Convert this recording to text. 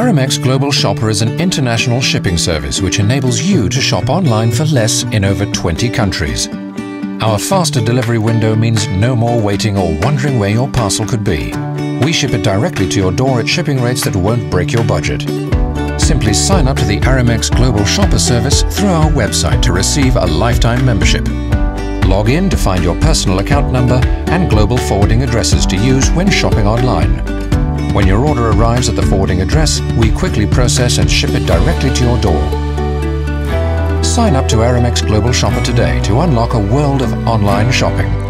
Aramex Global Shopper is an international shipping service which enables you to shop online for less in over 20 countries. Our faster delivery window means no more waiting or wondering where your parcel could be. We ship it directly to your door at shipping rates that won't break your budget. Simply sign up to the Aramex Global Shopper service through our website to receive a lifetime membership. Log in to find your personal account number and global forwarding addresses to use when shopping online. When your order arrives at the forwarding address, we quickly process and ship it directly to your door. Sign up to Aramex Global Shopper today to unlock a world of online shopping.